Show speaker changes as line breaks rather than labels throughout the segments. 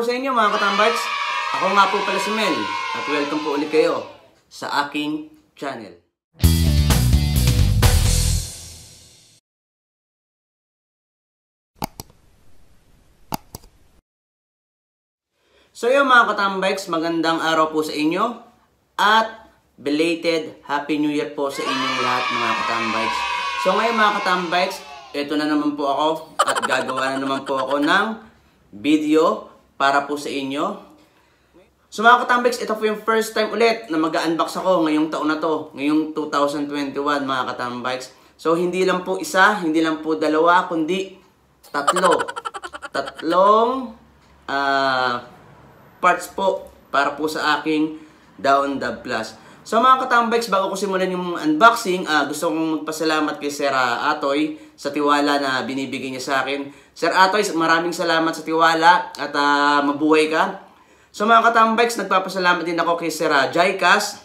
araw sa inyo mga katambags. Ako nga po pala si Mel at welcome po ulit kayo sa aking channel. So yun mga katambags, magandang araw po sa inyo at belated Happy New Year po sa inyong lahat mga katambags. So ngayon mga katambags, ito na naman po ako at gagawa na naman po ako ng video para po sa inyo. So mga katambags, ito po yung first time ulit na mag-unbox ako ngayong taon na to, ngayong 2021 mga katambags. So hindi lang po isa, hindi lang po dalawa, kundi tatlo. Tatlong ah parts po para po sa aking Down Dub Plus. So mga katambags, bago ko simulan yung unboxing, ah, gusto kong magpasalamat kay Sir ah, Atoy sa tiwala na binibigay niya sa akin. Sir Atoy, maraming salamat sa tiwala at ah, mabuhay ka. So mga katambags, nagpapasalamat din ako kay Sir ah, Jaikas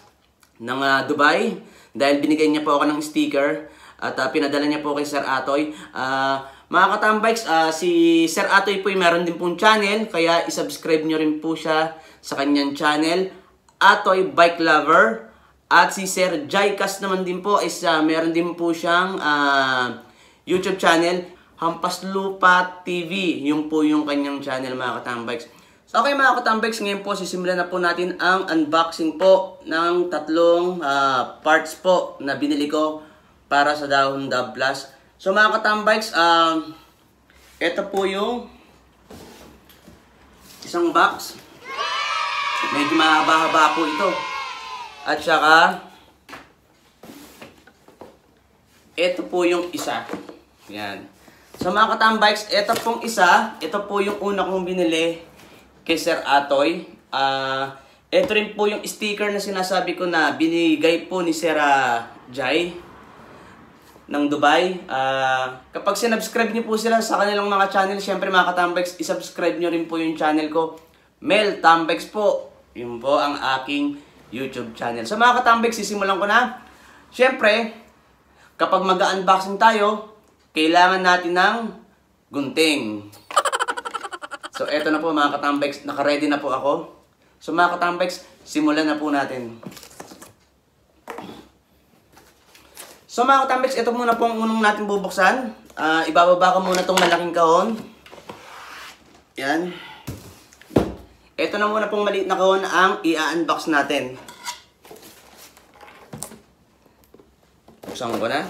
ng ah, Dubai dahil binigay niya po ako ng sticker at ah, pinadala niya po kay Sir Atoy. Ah, mga katambags, ah, si Sir Atoy po ay meron din pong channel kaya isubscribe nyo rin po siya sa kanyang channel. Atoy Bike Lover. At si Sir Jaikas naman din po is ah, meron din po siyang ah, YouTube channel. Hampas Lupa TV. Yung po yung kanyang channel mga katambags. So okay mga katambags, ngayon po sisimulan na po natin ang unboxing po ng tatlong ah, parts po na binili ko para sa Dahon Dub Plus. So mga katambags, um, ito po yung isang box. Medyo mahaba-haba po ito. At saka, ito po yung isa. Yan. So mga katambikes, ito pong isa, ito po yung una kong binili kay Sir Atoy. Ah, ito rin po yung sticker na sinasabi ko na binigay po ni Sir ah, Jai ng Dubai. Ah, kapag sinubscribe niyo po sila sa kanilang mga channel, syempre mga katambikes, isubscribe niyo rin po yung channel ko. Mel Tambex po. Yun po ang aking YouTube channel. So mga katambikes, sisimulan ko na. Syempre, kapag mag-unboxing tayo, kailangan natin ng gunting. So eto na po mga katambikes, naka-ready na po ako. So mga katambikes, simulan na po natin. So mga katambikes, ito muna po ang unang natin bubuksan. Ah, ibababa ko muna itong malaking kahon. Yan. Ito na muna pong maliit na kahon ang i-unbox natin. Buksan ko na.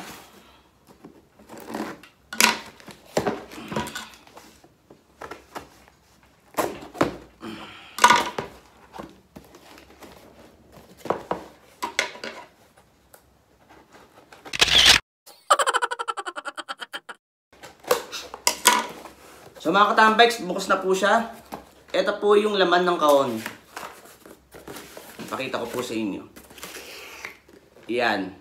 So mga katambikes, bukas na po siya. Ito po yung laman ng kahon. Pakita ko po sa inyo. Yan.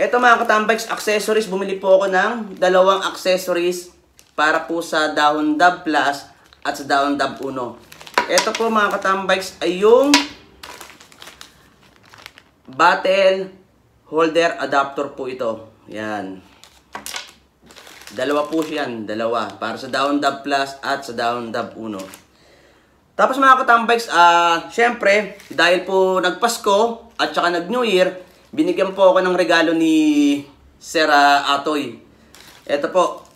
Ito mga katambikes, accessories. Bumili po ako ng dalawang accessories para po sa Dahon Dub Plus at sa Dahon Dub 1. Ito po mga katambikes ay yung battle holder adapter po ito. Yan. Dalawa po siyan, dalawa. Para sa Down Dub Plus at sa Down Dub 1. Tapos mga katambikes, ah, syempre, dahil po nagpasko at saka nag-New Year, binigyan po ako ng regalo ni Sir ah, Atoy. Ito po.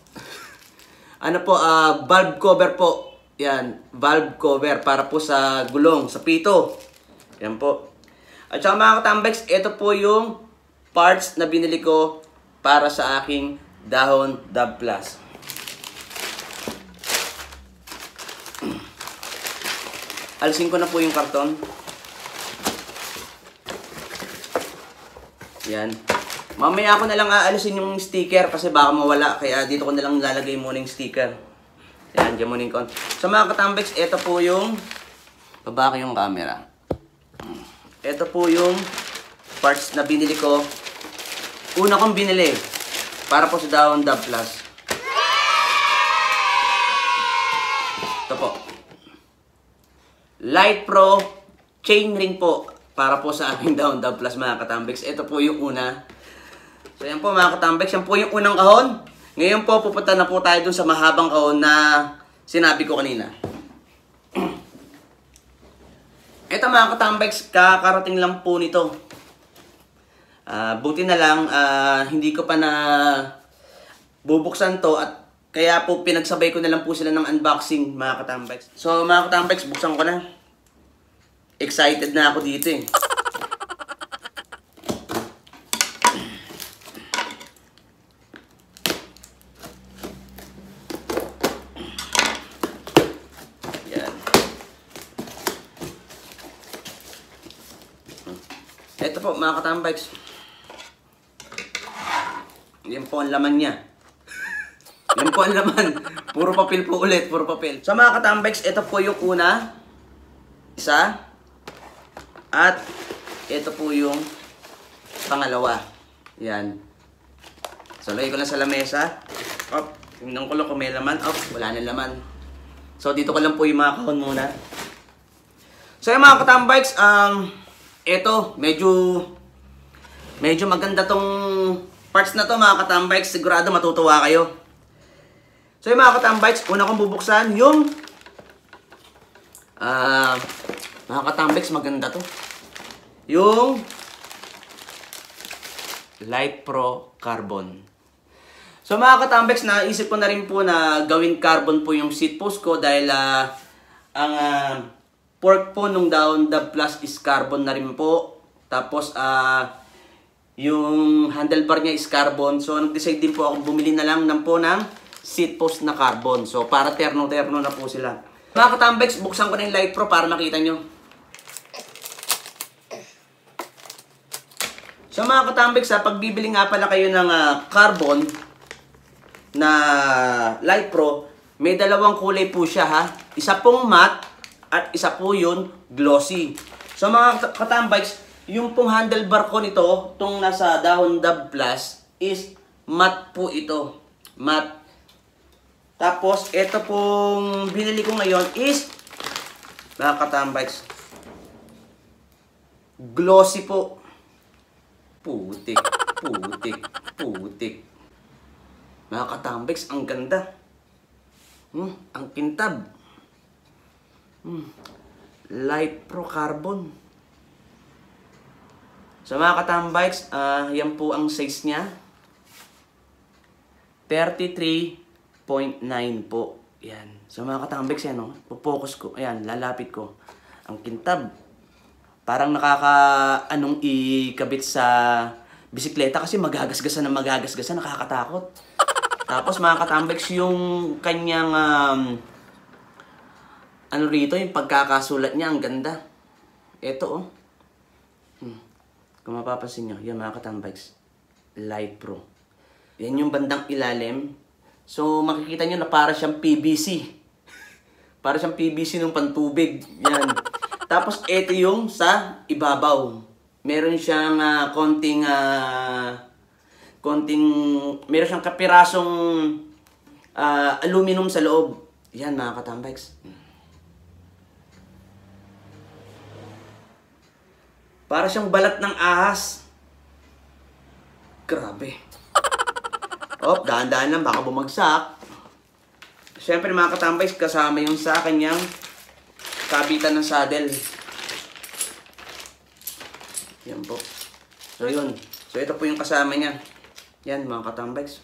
ano po, ah, valve cover po. Yan, valve cover para po sa gulong, sa pito. Yan po. At saka mga katambikes, ito po yung parts na binili ko para sa aking dahon Dub Plus. Alisin ko na po yung karton. Yan. Mamaya ako na lang aalisin yung sticker kasi baka mawala. Kaya dito ko na lang lalagay muna yung sticker. Yan, dyan muna yung. Sa mga katambeks, ito po yung... Baba ko yung camera. Ito po yung parts na binili ko. Una kong binili. Para po sa Down Dub Plus. Ito po. Light Pro chain ring po para po sa aking Down Dub Plus mga katambeks. Ito po yung una. So yan po mga katambeks, yan po yung unang kahon. Ngayon po pupunta na po tayo dun sa mahabang kahon na sinabi ko kanina. Eto mga katambikes, kakarating lang po nito. Ah, buti na lang, ah, hindi ko pa na bubuksan to at kaya po pinagsabay ko na lang po sila ng unboxing mga katambikes. So mga katambikes, buksan ko na. Excited na ako dito eh. Yan. Ito po mga katambikes. Yan po ang laman niya. Yan po ang laman. Puro papel po ulit, puro papel. Sa mga katambikes, ito po yung una. Isa. At ito po yung pangalawa. Yan. So, lagay ko lang sa lamesa. Op, tingnan ko lang kung may laman. Op, wala na laman. So, dito ko lang po yung mga kahon muna. So, yung mga katambikes, um, ito, medyo, medyo maganda tong parts na to mga katambikes. Sigurado matutuwa kayo. So, yung mga katambikes, una kong bubuksan yung, ah, mga katambikes, maganda to. Yung, Light Pro Carbon. So mga katambex, naisip ko na rin po na gawin carbon po yung seat post ko dahil ah, ang ah, pork po nung down the plus is carbon na rin po. Tapos ah yung handlebar niya is carbon. So nag-decide din po ako bumili na lang ng po ng seat post na carbon. So para terno-terno na po sila. Mga katambex, buksan ko na yung Light Pro para makita nyo. Sa mga katambik, sa pagbibili nga pala kayo ng ah, carbon na Light Pro, may dalawang kulay po siya ha. Isa pong matte at isa po yun glossy. So mga kat- katambiks, yung pong handlebar ko nito, itong nasa dahon Dab Plus, is matte po ito. Matte. Tapos, ito pong binili ko ngayon is, mga katambiks, glossy po. Putik, putik, putik. Mga katambex, ang ganda. Hmm, ang kintab. Hmm, light pro carbon. Sa mga katambex, ah, yan po ang size niya. 33.9 po. Yan. Sa mga katambex yan, no? Focus ko. Ayan, lalapit ko. Ang kintab parang nakaka anong ikabit sa bisikleta kasi magagasgasan ng magagasgasan nakakatakot. Tapos mga katambex yung kanyang um, ano rito yung pagkakasulat niya ang ganda. Ito oh. Hmm. Kung mapapansin nyo, yan mga katambex. Light Pro. Yan yung bandang ilalim. So makikita nyo na para siyang PVC. para siyang PVC ng pantubig. Yan. Tapos ito yung sa ibabaw. Meron siyang ah, konting ah, konting meron siyang kapirasong ah, aluminum sa loob. Yan mga katambex. Para siyang balat ng ahas. Grabe. Op, dahan-dahan lang, baka bumagsak. Siyempre mga katambex, kasama yung sa kanyang kabitan ng saddle. Yan po. So yun. So ito po yung kasama niya. Yan mga katambex.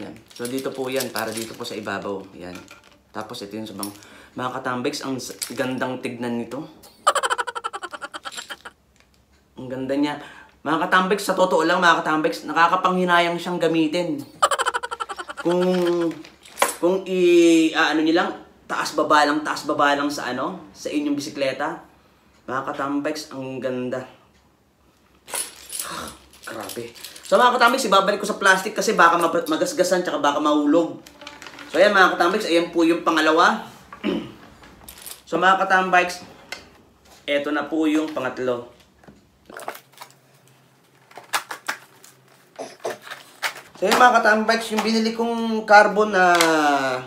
Yan. So dito po yan para dito po sa ibabaw. Yan. Tapos ito yung sa mga katambex ang gandang tignan nito. Ang ganda niya. Mga katambex, sa totoo lang mga katambex, nakakapanghinayang siyang gamitin. Kung kung i ah, ano niyo lang taas baba lang taas baba lang sa ano sa inyong bisikleta. Mga katambex ang ganda. Ah, grabe. So mga katambex ibabalik ko sa plastic kasi baka magasgasan tsaka baka mahulog. So ayan mga katambex ayan po yung pangalawa. So mga katambex eto na po yung pangatlo So yung mga katambikes, yung binili kong carbon na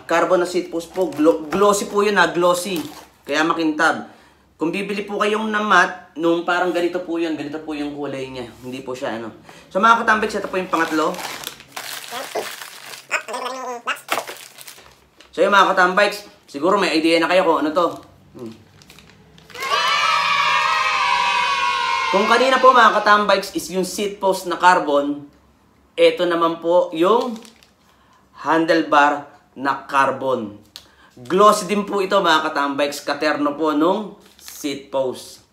carbon na seat post po, glo- glossy po yun na, glossy. Kaya makintab. Kung bibili po kayong na matte, nung parang ganito po yun, ganito po yung kulay niya. Hindi po siya ano. So mga katambikes, ito po yung pangatlo. So yung mga katambikes, siguro may idea na kayo kung ano to. Hmm. Kung kanina po mga katambikes is yung seat post na carbon, ito naman po yung handlebar na carbon. Glossy din po ito mga katambikes, katerno po nung seat post.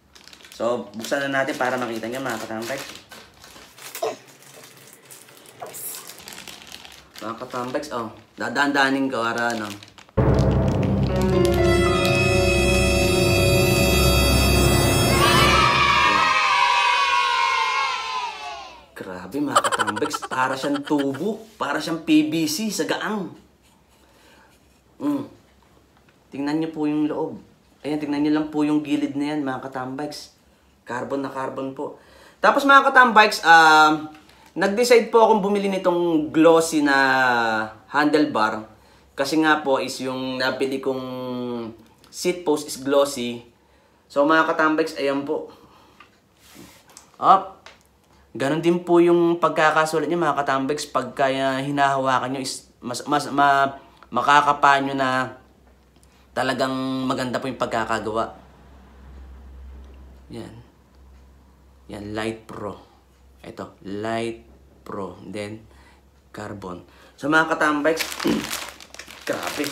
So, buksan na natin para makita nyo mga katambikes. Mga katambikes, oh, dadaan-daanin ko para ano. Para siyang tubo, para siyang PVC sa gaang. Mm. Tingnan niyo po yung loob. Ayan, tingnan niyo lang po yung gilid na yan mga katambex. Carbon na carbon po. Tapos mga katambex, um, nag-decide po akong bumili nitong glossy na handlebar. Kasi nga po is yung nabili kong seat post is glossy. So mga katambex, ayan po. Up. Ganon din po yung pagkakasulat niya mga katambex pagka uh, hinahawakan nyo is mas, mas ma, makakapa nyo na talagang maganda po yung pagkakagawa. Yan. Yan, Light Pro. Ito, Light Pro. Then, Carbon. So mga katambex, grabe.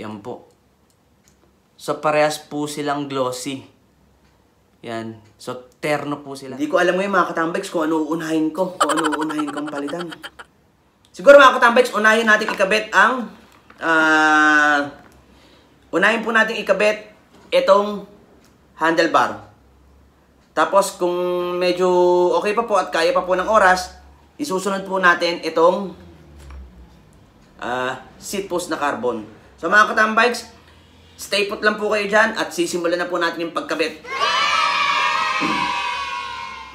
Yan po. So, parehas po silang glossy. Yan. So, terno po sila. Hindi ko alam ngayon mga katambex kung ano uunahin ko. Kung ano uunahin kong palitan. Siguro mga katambex, unahin natin ikabit ang... ah unahin po natin ikabit itong handlebar. Tapos, kung medyo okay pa po at kaya pa po ng oras, isusunod po natin itong uh, seat post na carbon. So mga katambikes, stay put lang po kayo dyan at sisimulan na po natin yung pagkabit.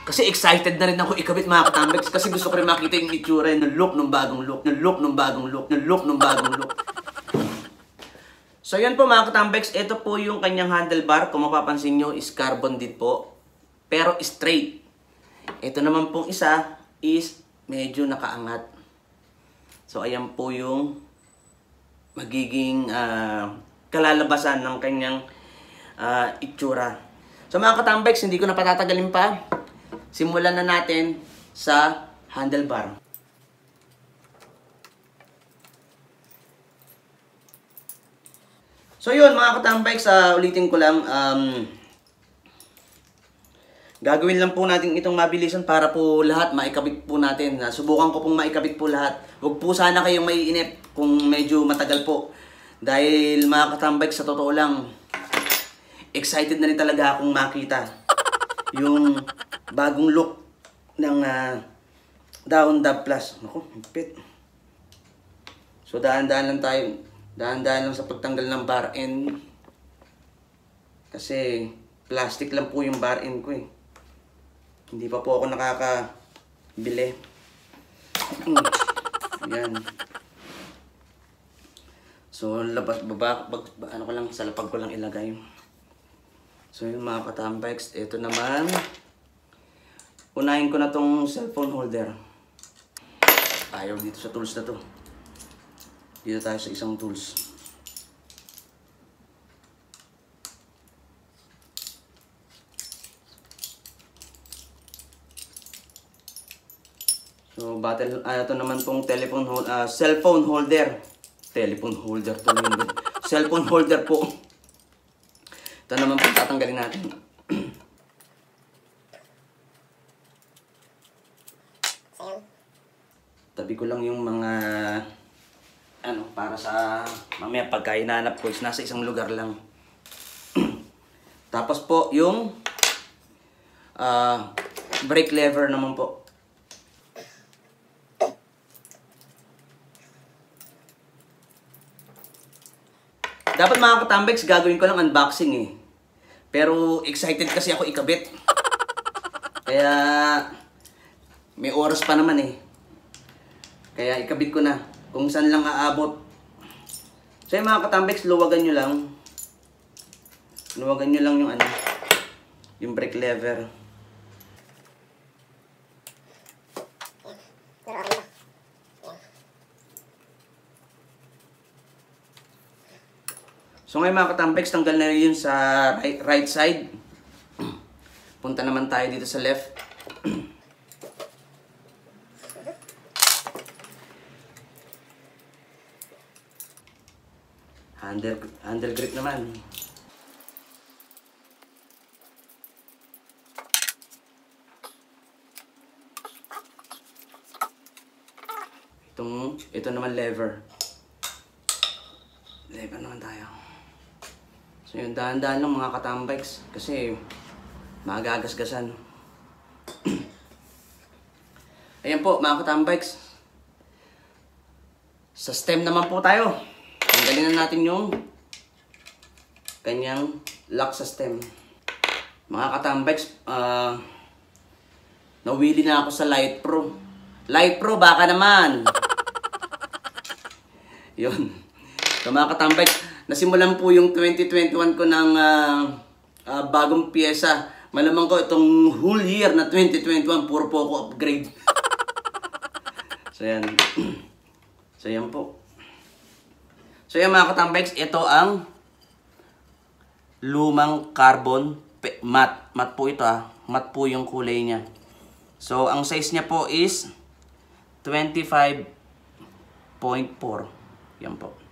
Kasi excited na rin ako ikabit mga katambikes kasi gusto ko rin makita yung itsura ng look ng bagong look, ng look ng bagong look, ng look ng bagong look. So yan po mga katambikes, ito po yung kanyang handlebar. Kung mapapansin nyo is carbon din po. Pero straight. Ito naman pong isa is medyo nakaangat. So ayan po yung magiging uh, kalalabasan ng kanyang uh, itsura. So mga katambikes, hindi ko na patatagalin pa. Simulan na natin sa handlebar. So yun mga katambikes, uh, ulitin ko lang. Um, Gagawin lang po natin itong mabilisan para po lahat maikabit po natin. Subukan ko pong maikabit po lahat. Huwag po sana kayong maiinip kung medyo matagal po. Dahil mga katambike, sa totoo lang, excited na rin talaga akong makita yung bagong look ng uh, Down Dab Plus. Ako, hipit. So, daan-daan lang tayo. Daan-daan lang sa pagtanggal ng bar end. Kasi, plastic lang po yung bar end ko eh. Hindi pa po ako nakakabili. Hmm. Yan. So, labas, baba, bag, ano ko lang, sa lapag ko lang ilagay. So, yung mga katambikes, ito naman. Unahin ko na tong cellphone holder. Ayaw dito sa tools na to. Dito tayo sa isang tools. So, battle, uh, ito naman pong telephone uh, cellphone holder. Telephone holder to yun. cellphone holder po. Ito naman po tatanggalin natin. Tabi ko lang yung mga ano, para sa mamaya pagka hinanap ko nasa isang lugar lang. Tapos po yung uh, brake lever naman po. Dapat mga katambex, gagawin ko lang unboxing eh. Pero excited kasi ako ikabit. Kaya may oras pa naman eh. Kaya ikabit ko na. Kung saan lang aabot. So yung mga katambex, luwagan nyo lang. Luwagan nyo lang yung ano. Yung brake lever. So ngayon mga katambex, tanggal na yun sa right, right side. Punta naman tayo dito sa left. handle, handle grip naman. Itong, ito naman. Lever naman tayo. So yun, dahan-dahan lang mga katambikes. Kasi, magagasgasan. Ayan po, mga katambikes. Sa stem naman po tayo. Tanggalin na natin yung kanyang lock sa stem. Mga katambikes, ah... nawili na ako sa Light Pro. Light Pro, baka naman. Yun. So mga katambay, nasimulan po yung 2021 ko ng ah, ah, bagong pyesa. Malamang ko itong whole year na 2021, puro po ako upgrade. so yan. so yan po. So yan mga katambay, ito ang lumang carbon matte. Matte po ito ah. Matte po yung kulay niya. So ang size niya po is 25.4. Yan po.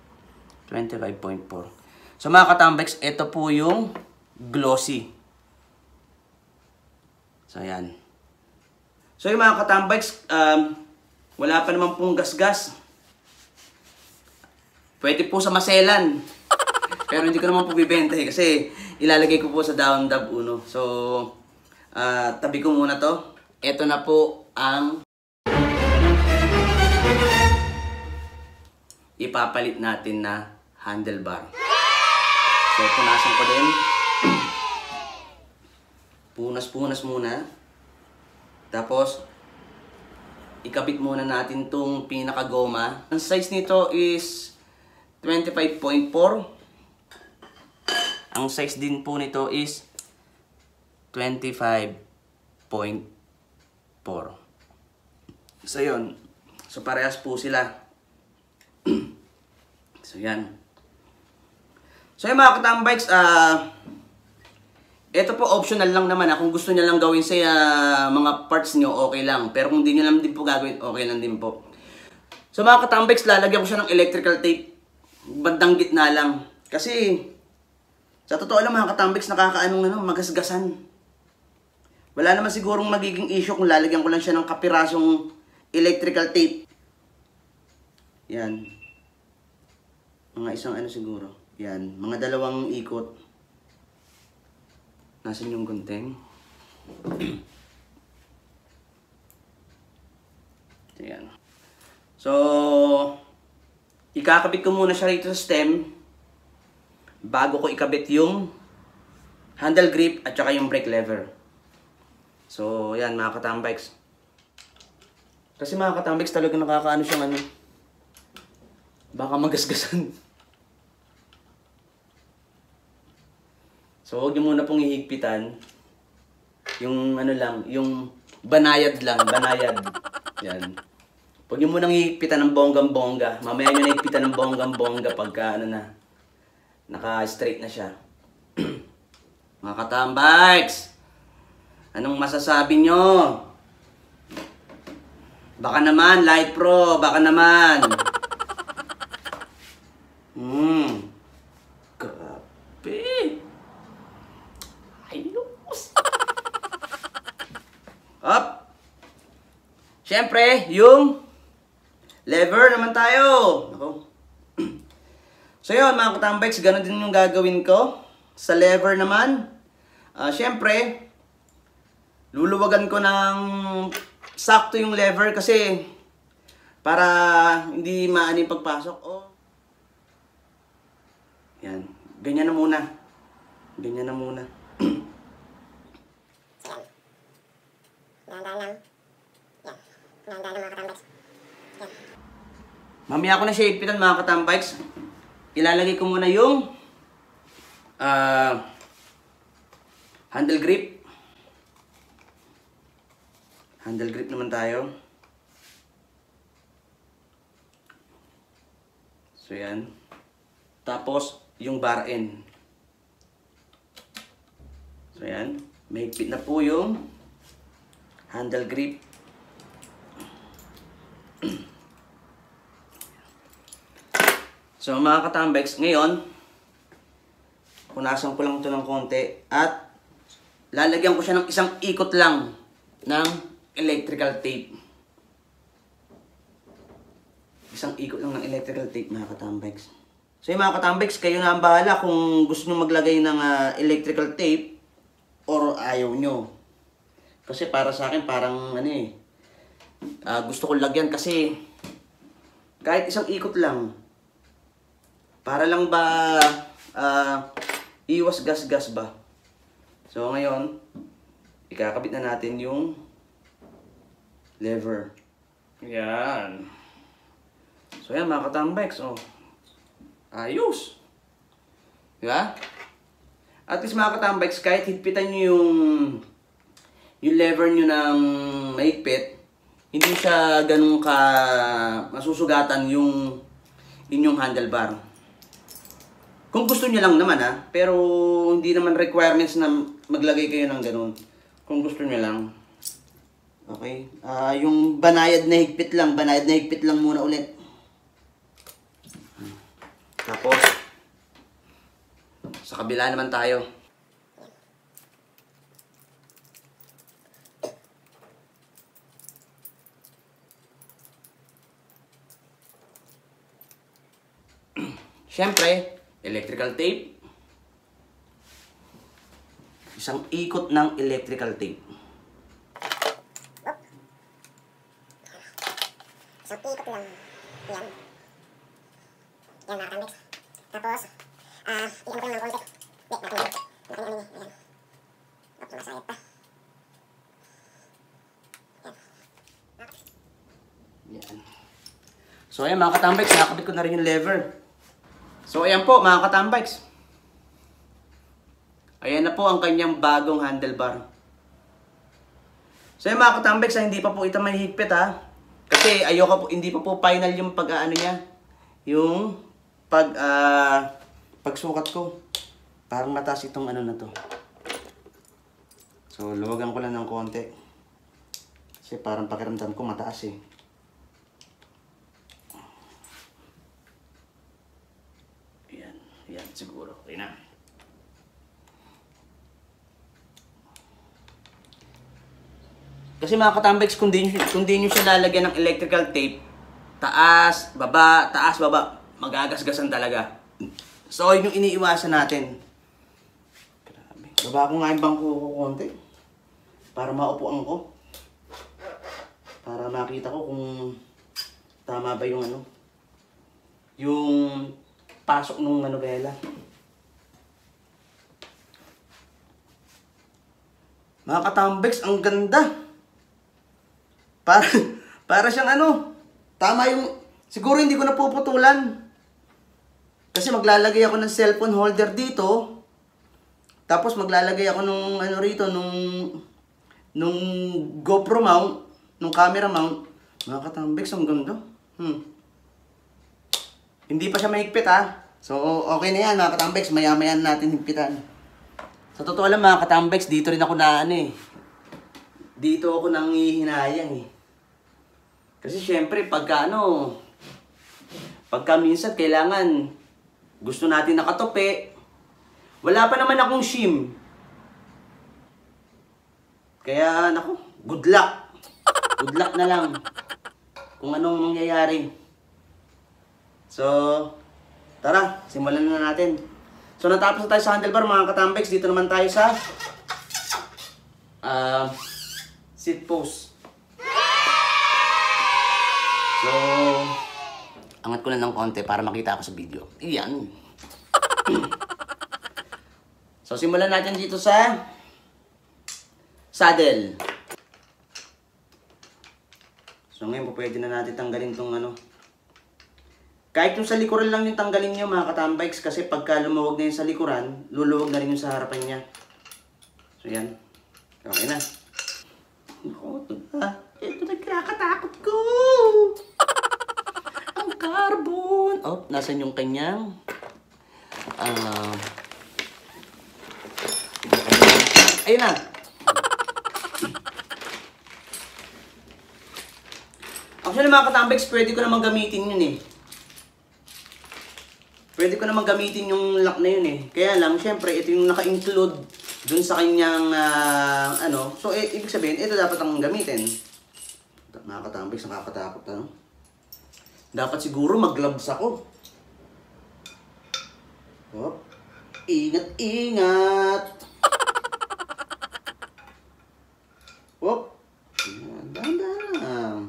25.4. So mga katambex, ito po yung glossy. So yan. So yung mga katambex, um, wala pa naman pong gasgas. Pwede po sa maselan. Pero hindi ko naman po bibenta eh, kasi ilalagay ko po sa down dab uno. So, ah, tabi ko muna to. Ito na po ang ipapalit natin na handlebar. So, punasan ko din. Punas-punas muna. Tapos, ikabit muna natin tong pinakagoma. Ang size nito is 25.4. Ang size din po nito is 25.4. So, yun. So, parehas po sila. So, yan. So, yung mga katambikes, ah, ito po optional lang naman. ah. Kung gusto niya lang gawin sa ah, mga parts niyo, okay lang. Pero kung hindi niyo lang din po gagawin, okay lang din po. So, mga katambikes, lalagyan ko siya ng electrical tape. Bandang gitna lang. Kasi, sa totoo lang mga katambikes, nakakaanong ano, magasgasan. Wala naman sigurong magiging issue kung lalagyan ko lang siya ng kapirasong electrical tape. Yan. Mga isang ano siguro. Yan. Mga dalawang ikot. Nasaan yung gunting? Yan. So, ikakabit ko muna siya rito sa stem bago ko ikabit yung handle grip at saka yung brake lever. So, yan mga katambikes. Kasi mga katambikes talaga nakakaano siyang ano. Baka magasgasan. So, huwag niyo muna pong ihigpitan. Yung ano lang, yung banayad lang, banayad. Yan. Huwag niyo munang ihigpitan ng bonggang-bongga. Mamaya niyo na ihigpitan ng bonggang-bongga pagka ano na, naka-straight na siya. Mga katambikes! Anong masasabi nyo? Baka naman, Light Pro, baka naman. Hmm. Grabe. Up. Siyempre, yung lever naman tayo. Ako. So yun, mga katambikes, ganun din yung gagawin ko. Sa lever naman, ah siyempre, luluwagan ko ng sakto yung lever kasi para hindi maani pagpasok. Oh. Yan. Ganyan na muna. Ganyan na muna.
Dahan-dahan lang. Yan. Dahan-dahan mga katambaks. Yan.
Mamaya ko na siya higpitan mga katambikes. Ilalagay ko muna yung ah handle grip. Handle grip naman tayo. So yan. Tapos yung bar end. So yan, mahigpit na po yung handle grip. so mga katambeks, ngayon, punasan ko lang ito ng konti at lalagyan ko siya ng isang ikot lang ng electrical tape. Isang ikot lang ng electrical tape mga katambeks. So mga katambeks, kayo na ang bahala kung gusto nyo maglagay ng ah, electrical tape or ayaw nyo. Kasi para sa akin parang ano eh, ah, gusto ko lagyan kasi kahit isang ikot lang, para lang ba ah, iwas gas-gas ba? So ngayon, ikakabit na natin yung lever. Yan. So yan mga katambeks, oh. Ayos. Di ba? At least mga katambeks, kahit higpitan nyo yung yung lever nyo ng mahigpit, hindi siya ganun ka masusugatan yung inyong handlebar. Kung gusto niyo lang naman ha, pero hindi naman requirements na maglagay kayo ng ganun. Kung gusto niyo lang. Okay. Ah, yung banayad na higpit lang, banayad na higpit lang muna ulit. Tapos, sa kabila naman tayo. Siyempre, electrical tape. Isang ikot ng electrical tape.
Isang ikot lang. Yan. Yan mga katambeks. Tapos, ah, iyan ko lang ng konti. Hindi, natin yan. Natin ano niya. Ayan. Op, masayat pa.
Yan. So ayan mga katambikes, nakakabit ko na rin yung lever. So ayan po mga katambikes. Ayan na po ang kanyang bagong handlebar. So ayan mga katambikes, ah, hindi pa po ito mahigpit ha. Kasi ayoko po, hindi pa po final yung pag-ano niya. Yung pag, ah, pagsukat ko. Parang mataas itong ano na to. So luwagan ko lang ng konti. Kasi parang pakiramdam ko mataas eh. Yan, yan siguro. Okay na. Kasi mga katambeks, kung di, kung di nyo siya lalagyan ng electrical tape, taas, baba, taas, baba, magagasgasan talaga. So, yun yung iniiwasan natin. Grabe. Baba ko nga yung bangko ko konti. Para maupuan ko. Para makita ko kung tama ba yung ano. Yung pasok nung manobela. Mga katambeks, ang ganda. Para, para siyang ano, tama yung, siguro hindi ko napuputulan. Kasi maglalagay ako ng cellphone holder dito. Tapos maglalagay ako nung ano rito, nung, nung GoPro mount, nung camera mount. Mga katambeks, ang ganda. Hmm. Hindi pa siya mahigpit ha. So, okay na yan mga katambeks. Maya-maya na natin higpitan. Sa totoo lang mga katambeks, dito rin ako na ano eh. Dito ako nang eh. Kasi syempre, pagka ano, pagka minsan kailangan, gusto natin nakatope, wala pa naman akong shim. Kaya, naku, good luck. Good luck na lang. Kung anong mangyayari. So, tara, simulan na natin. So, natapos na tayo sa handlebar, mga katambex. Dito naman tayo sa ah seat post. So, angat ko lang ng konti para makita ako sa video. Iyan. so, simulan natin dito sa saddle. So, ngayon po pwede na natin tanggalin tong ano. Kahit yung sa likuran lang yung tanggalin nyo mga katambikes kasi pagka lumuwag na yung sa likuran, luluwag na rin yung sa harapan niya. So, yan. Okay na. Ako, ito na. Ito nagkakatakot ko. Ang carbon. Oh, nasan yung kanyang Ah... ayun na. Actually mga katambex, pwede ko naman gamitin yun eh. Pwede ko naman gamitin yung lock na yun eh. Kaya lang, syempre, ito yung naka-include dun sa kanyang, ah, ano. So, eh, ibig sabihin, ito dapat ang gamitin. Mga katambex, nakakatakot ano. Dapat siguro mag-gloves ako. Hop. Ingat, ingat. Hop. Ayan, Dahan-dahan lang.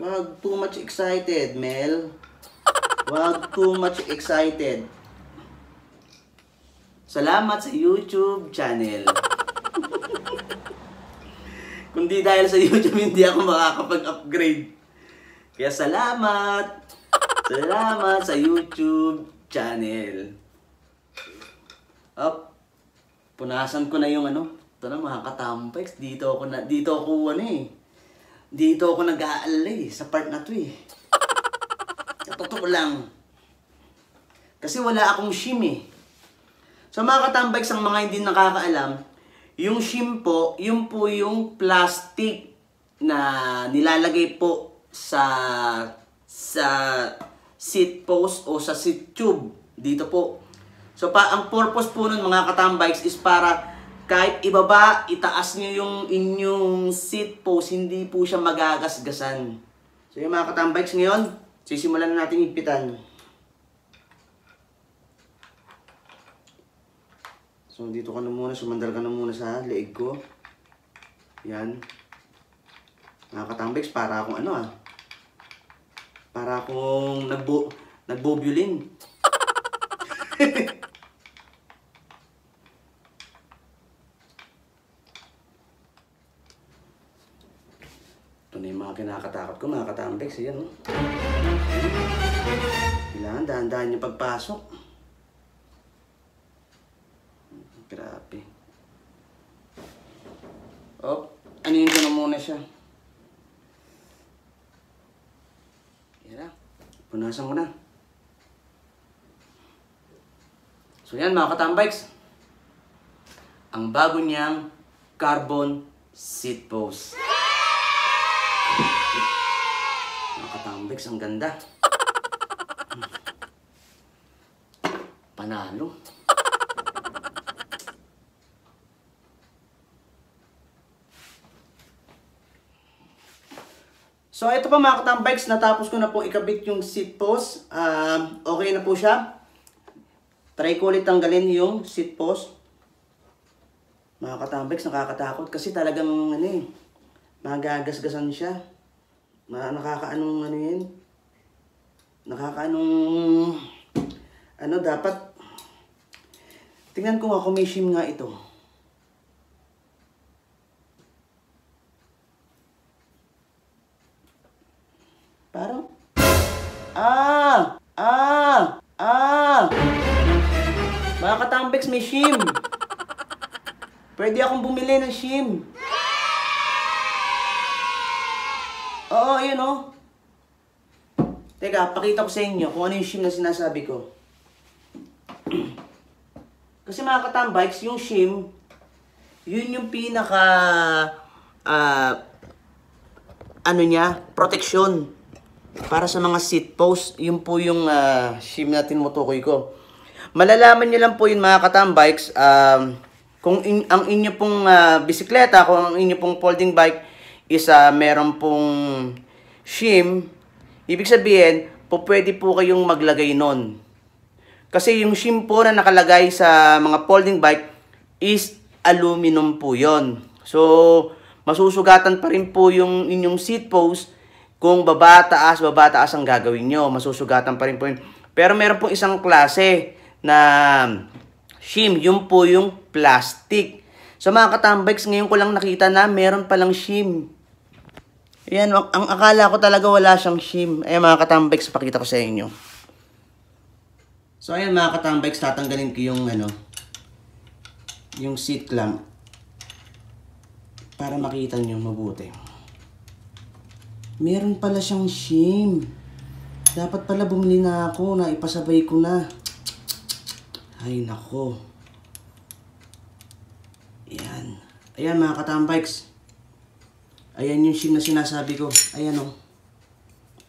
Wag too much excited, Mel. Wag too much excited. Salamat sa YouTube channel. Kundi dahil sa YouTube, hindi ako makakapag-upgrade. Kaya salamat. Salamat sa YouTube channel. Up. Punasan ko na yung ano. Ito na mga katampex. Dito ako na, dito ako ano eh. Dito ako nag-aalala eh, sa part na to eh. Sa totoo lang. Kasi wala akong shim eh. Sa mga katambex, ang mga hindi nakakaalam, yung shim po, yun po yung plastic na nilalagay po sa sa seat post o sa seat tube dito po. So pa ang purpose po nun mga katambikes is para kahit ibaba, itaas niyo yung inyong seat post, hindi po siya magagasgasan. So yung mga katambikes ngayon, sisimulan na natin higpitan. So dito ka na muna, sumandal ka na muna sa leeg ko. Yan. Mga katambikes, para akong ano ah. Para akong nagbo nagbobulin. Ito na yung mga kinakatakot ko, mga katambikes. Yan, oh. Kailangan dahan-dahan yung pagpasok. Grabe. Oh, anin ko na muna siya. Yan na. Punasan ko na. So yan mga katambikes. Ang bago niyang carbon seat post. Mga katambikes, ang ganda. Panalo. So ito pa mga katambikes, natapos ko na po ikabit yung seat post. Um, okay na po siya. Try ko ulit tanggalin yung seat post. Mga katambikes, nakakatakot kasi talagang ano eh, magagasgasan siya. Ma nakakaanong ano yun. Nakakaanong ano dapat tingnan ko nga kung may shim nga ito. Parang Ah! Ah! Ah! Mga katambex, may shim. Pwede akong bumili ng shim. Oo, yun oh. Teka, pakita ko sa inyo kung ano yung shim na sinasabi ko. Kasi mga katambikes, yung shim, yun yung pinaka, ah, ano niya, protection. Para sa mga seat post, yun po yung ah, shim na tinutukoy ko. Malalaman nyo lang po yun mga katambikes, um, kung in- ang inyo pong ah, bisikleta, kung ang inyo pong folding bike is ah, meron pong shim, ibig sabihin, po pwede po kayong maglagay nun. Kasi yung shim po na nakalagay sa mga folding bike is aluminum po yon. So, masusugatan pa rin po yung inyong seat post kung baba, taas, baba, ang gagawin nyo. Masusugatan pa rin po yun. Pero meron po isang klase na shim. Yung po yung plastic. Sa mga katambikes, ngayon ko lang nakita na meron palang shim. Ayan, ang, akala ko talaga wala siyang shim. Ayan mga katambikes, pakita ko sa inyo. So ayan mga katambikes, tatanggalin ko yung ano, yung seat clamp para makita nyo mabuti. Meron pala siyang shim. Dapat pala bumili na ako na ipasabay ko na. Ay, nako. Ayan. Ayan mga katambikes. Ayan yung shim na sinasabi ko. Ayan o. Oh.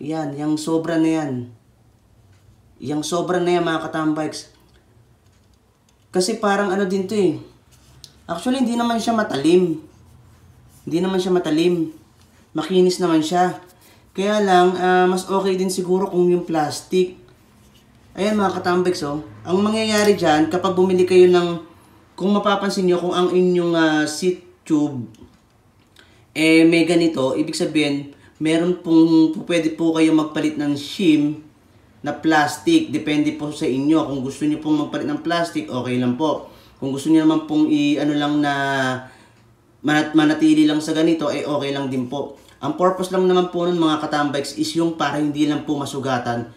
Ayan, yung sobra na yan. Yung sobra na yan mga katambikes. Kasi parang ano din to eh. Actually, hindi naman siya matalim. Hindi naman siya matalim. Makinis naman siya. Kaya lang, uh, mas okay din siguro kung yung plastic. Ayan mga katambex oh. Ang mangyayari dyan, kapag bumili kayo ng, kung mapapansin nyo, kung ang inyong uh, seat tube, eh may ganito, ibig sabihin, meron pong, pwede po kayo magpalit ng shim na plastic. Depende po sa inyo. Kung gusto niyo pong magpalit ng plastic, okay lang po. Kung gusto niyo naman pong i, ano lang na, manat manatili lang sa ganito, eh okay lang din po. Ang purpose lang naman po ng mga katambikes is yung para hindi lang po masugatan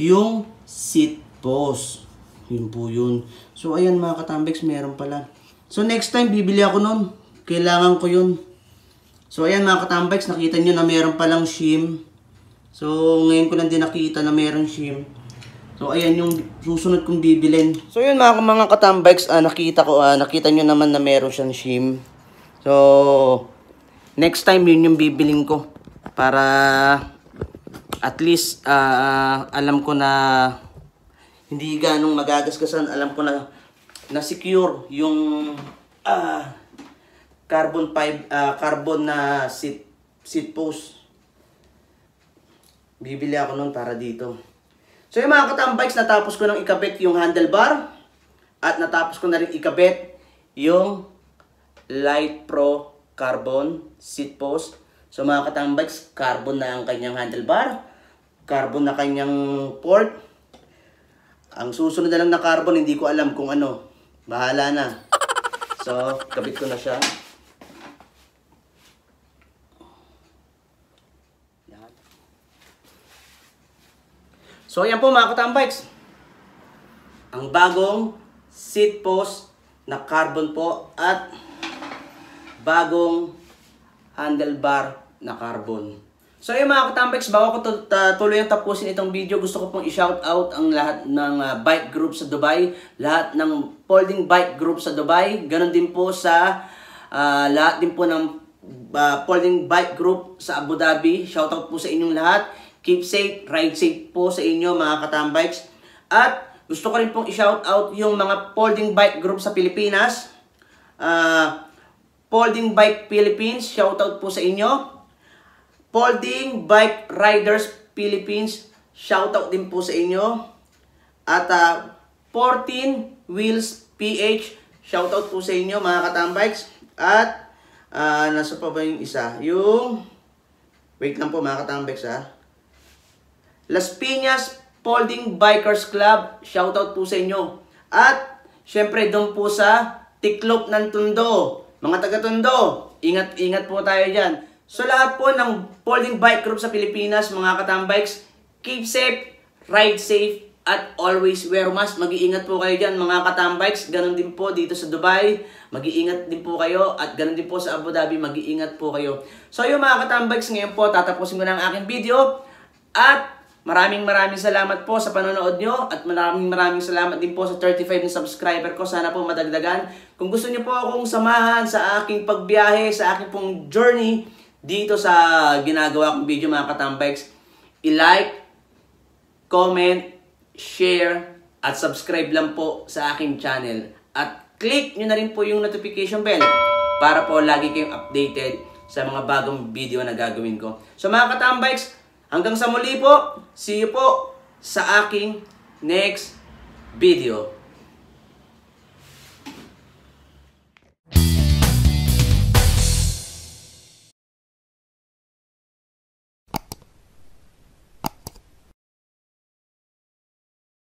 yung seat post. Yun po yun. So, ayan mga katambikes, meron pala. So, next time, bibili ako nun. Kailangan ko yun. So, ayan mga katambikes, nakita nyo na meron palang shim. So, ngayon ko lang din nakita na meron shim. So, ayan yung susunod kong bibilin. So, yun mga, mga katambikes, ah, nakita ko, ah, nakita nyo naman na meron siyang shim. So, next time yun yung bibiling ko para at least uh, alam ko na hindi ganong magagasgasan alam ko na na secure yung uh, carbon pipe uh, carbon na seat seat post bibili ako nun para dito so yung mga katambikes natapos ko nang ikabit yung handlebar at natapos ko na rin ikabit yung Light Pro carbon seat post. So mga katambikes, carbon na ang kanyang handlebar, carbon na kanyang port. Ang susunod na lang na carbon, hindi ko alam kung ano. Bahala na. So, kabit ko na siya. So, ayan po mga katambikes. Ang bagong seat post na carbon po at bagong handlebar na carbon. So yung mga katambex, bago ko tuloy ang tapusin itong video, gusto ko pong i-shout out ang lahat ng uh, bike group sa Dubai, lahat ng folding bike group sa Dubai, ganun din po sa uh, lahat din po ng uh, folding bike group sa Abu Dhabi. Shout out po sa inyong lahat. Keep safe, ride safe po sa inyo mga katambikes. At gusto ko rin pong i-shout out yung mga folding bike group sa Pilipinas. Uh, Folding Bike Philippines, shoutout po sa inyo. Folding Bike Riders Philippines, shoutout din po sa inyo. At uh, 14 Wheels PH, shoutout po sa inyo mga katambikes. At uh, nasa pa ba yung isa? Yung, wait lang po mga katambikes ha. Las Piñas Folding Bikers Club, shoutout po sa inyo. At, syempre doon po sa Tiklop ng Tundo, mga taga-tondo, ingat-ingat po tayo dyan. So lahat po ng folding bike group sa Pilipinas, mga katambikes, keep safe, ride safe, at always wear mask. Mag-iingat po kayo dyan mga katambikes. Ganon din po dito sa Dubai. Mag-iingat din po kayo. At ganon din po sa Abu Dhabi. Mag-iingat po kayo. So yung mga katambikes, ngayon po tatapusin ko na ang aking video. At Maraming maraming salamat po sa panonood nyo at maraming maraming salamat din po sa 35 na subscriber ko. Sana po madagdagan. Kung gusto nyo po akong samahan sa aking pagbiyahe, sa aking pong journey dito sa ginagawa kong video mga katambikes, i-like, comment, share, at subscribe lang po sa aking channel. At click nyo na rin po yung notification bell para po lagi kayong updated sa mga bagong video na gagawin ko. So mga katambikes, Hanggang sa muli po, see you po sa aking next video.